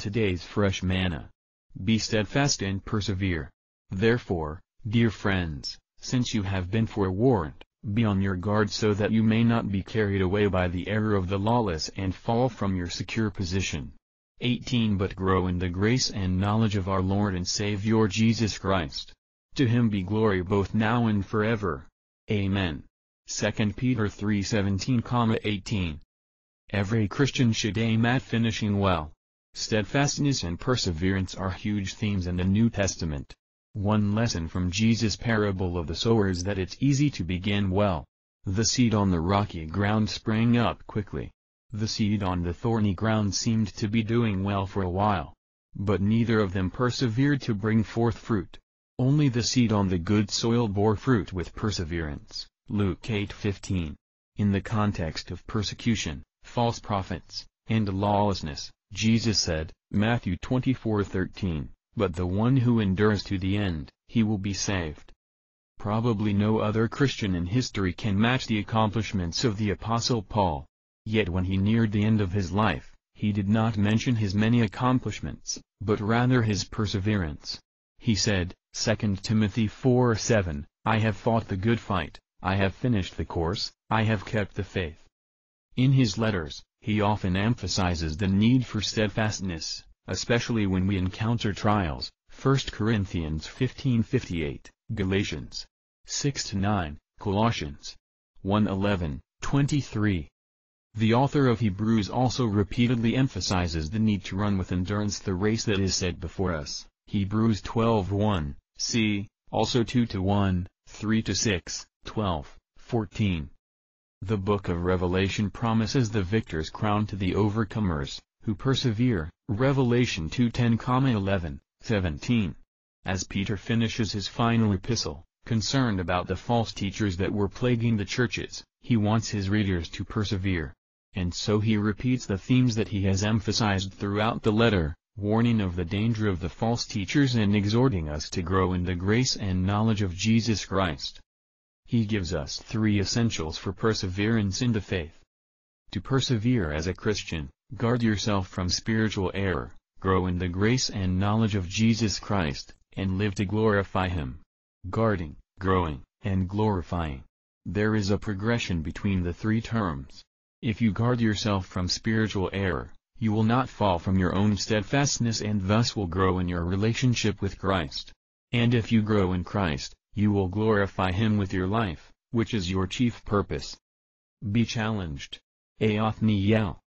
today's fresh manna. Be steadfast and persevere. Therefore, dear friends, since you have been forewarned, be on your guard so that you may not be carried away by the error of the lawless and fall from your secure position. 18 But grow in the grace and knowledge of our Lord and Savior Jesus Christ. To him be glory both now and forever. Amen. 2 Peter 3:17-18 Every Christian should aim at finishing well. Steadfastness and perseverance are huge themes in the New Testament. One lesson from Jesus' parable of the sower is that it's easy to begin well. The seed on the rocky ground sprang up quickly. The seed on the thorny ground seemed to be doing well for a while. But neither of them persevered to bring forth fruit. Only the seed on the good soil bore fruit with perseverance. Luke 8:15. In the context of persecution, false prophets, and lawlessness, Jesus said, Matthew 24:13, But the one who endures to the end, he will be saved. Probably no other Christian in history can match the accomplishments of the Apostle Paul. Yet when he neared the end of his life, he did not mention his many accomplishments, but rather his perseverance. He said, 2 Timothy 4:7, I have fought the good fight, I have finished the course, I have kept the faith. In his letters, he often emphasizes the need for steadfastness, especially when we encounter trials, 1 Corinthians 15:58, Galatians 6-9, Colossians 1:11, 23. The author of Hebrews also repeatedly emphasizes the need to run with endurance the race that is set before us, Hebrews 12:1, c. also 2-1, 3-6, 12, 14. The book of Revelation promises the victor's crown to the overcomers, who persevere, Revelation 2:10, 17. As Peter finishes his final epistle, concerned about the false teachers that were plaguing the churches, he wants his readers to persevere. And so he repeats the themes that he has emphasized throughout the letter, warning of the danger of the false teachers and exhorting us to grow in the grace and knowledge of Jesus Christ. He gives us three essentials for perseverance in the faith. To persevere as a Christian, guard yourself from spiritual error, grow in the grace and knowledge of Jesus Christ, and live to glorify Him. Guarding, growing, and glorifying. There is a progression between the three terms. If you guard yourself from spiritual error, you will not fall from your own steadfastness and thus will grow in your relationship with Christ. And if you grow in Christ, you will glorify Him with your life, which is your chief purpose. Be challenged. Aothniel.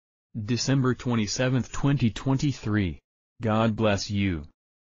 December 27, 2023. God bless you.